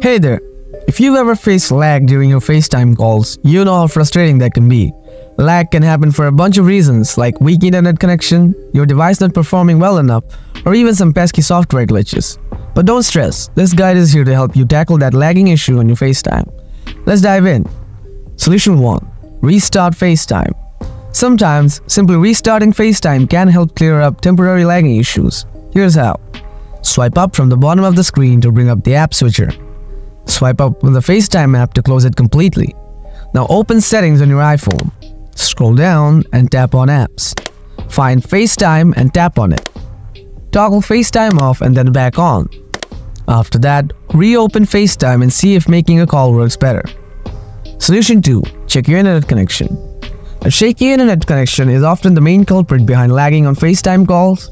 Hey there! If you've ever faced lag during your FaceTime calls, you know how frustrating that can be. Lag can happen for a bunch of reasons like weak internet connection, your device not performing well enough, or even some pesky software glitches. But don't stress, this guide is here to help you tackle that lagging issue on your FaceTime. Let's dive in. Solution 1. Restart FaceTime. Sometimes, simply restarting FaceTime can help clear up temporary lagging issues. Here's how. Swipe up from the bottom of the screen to bring up the app switcher. Swipe up on the FaceTime app to close it completely. Now open settings on your iPhone. Scroll down and tap on apps. Find FaceTime and tap on it. Toggle FaceTime off and then back on. After that, reopen FaceTime and see if making a call works better. Solution 2. Check your internet connection. A shaky internet connection is often the main culprit behind lagging on FaceTime calls.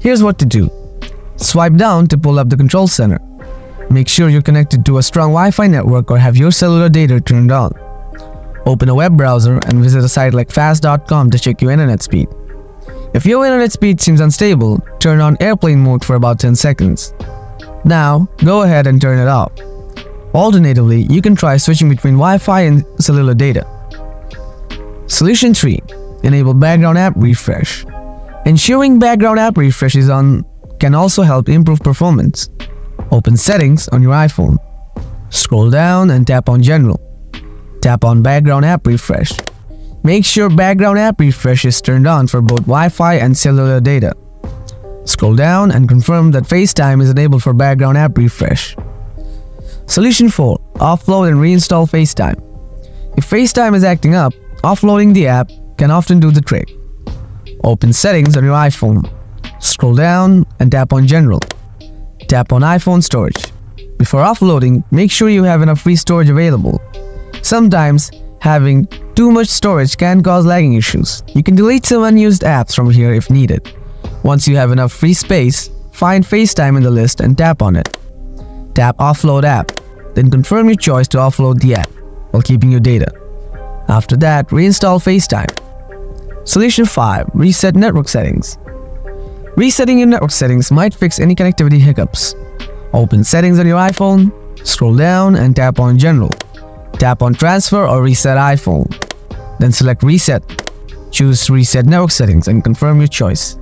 Here's what to do. Swipe down to pull up the control center. Make sure you're connected to a strong Wi-Fi network or have your cellular data turned on. Open a web browser and visit a site like fast.com to check your internet speed. If your internet speed seems unstable, turn on airplane mode for about 10 seconds. Now, go ahead and turn it off. Alternatively, you can try switching between Wi-Fi and cellular data. Solution 3. Enable background app refresh. Ensuring background app refresh is on can also help improve performance. Open Settings on your iPhone. Scroll down and tap on General. Tap on Background App Refresh. Make sure Background App Refresh is turned on for both Wi-Fi and cellular data. Scroll down and confirm that FaceTime is enabled for Background App Refresh. Solution 4. Offload and reinstall FaceTime. If FaceTime is acting up, offloading the app can often do the trick. Open Settings on your iPhone. Scroll down and tap on General. Tap on iPhone storage. Before offloading, make sure you have enough free storage available. Sometimes, having too much storage can cause lagging issues. You can delete some unused apps from here if needed. Once you have enough free space, find FaceTime in the list and tap on it. Tap Offload App, then confirm your choice to offload the app while keeping your data. After that, reinstall FaceTime. Solution 5. Reset network settings. Resetting your network settings might fix any connectivity hiccups. Open Settings on your iPhone, scroll down and tap on General. Tap on Transfer or Reset iPhone. Then select Reset. Choose Reset Network Settings and confirm your choice.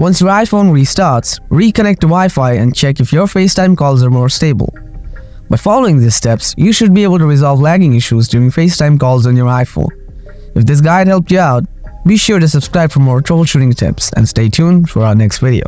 Once your iPhone restarts, reconnect to Wi-Fi and check if your FaceTime calls are more stable. By following these steps, you should be able to resolve lagging issues during FaceTime calls on your iPhone. If this guide helped you out, be sure to subscribe for more troubleshooting tips and stay tuned for our next video.